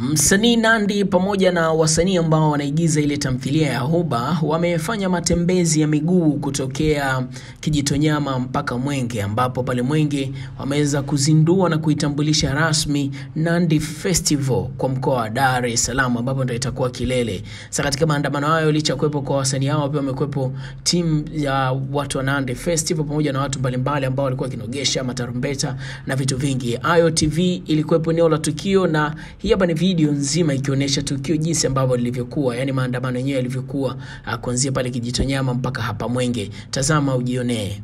Msanii Nandy pamoja na wasanii ambao wanaigiza ile tamthilia ya Huba wamefanya matembezi ya miguu kutokea Kijitonyama mpaka Mwenge, ambapo pale Mwenge wameweza kuzindua na kuitambulisha rasmi Nandy Festival kwa mkoa wa Dar es Salaam, ambapo ndio itakuwa kilele. Sasa katika maandamano hayo, licha kuwepo kwa wasanii hao, pia wamekuwepo timu ya watu wa Nandy Festival pamoja na watu mbalimbali ambao walikuwa wakinogesha matarumbeta na vitu vingi. Ayo TV ilikuwepo eneo la tukio, na hii hapa ni video nzima ikionyesha tukio jinsi ambavyo lilivyokuwa, yani maandamano yenyewe yalivyokuwa, ah, kuanzia pale Kijitonyama mpaka hapa Mwenge. Tazama ujionee.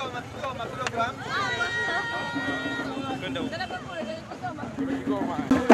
Kau? Kau? Kau? Kau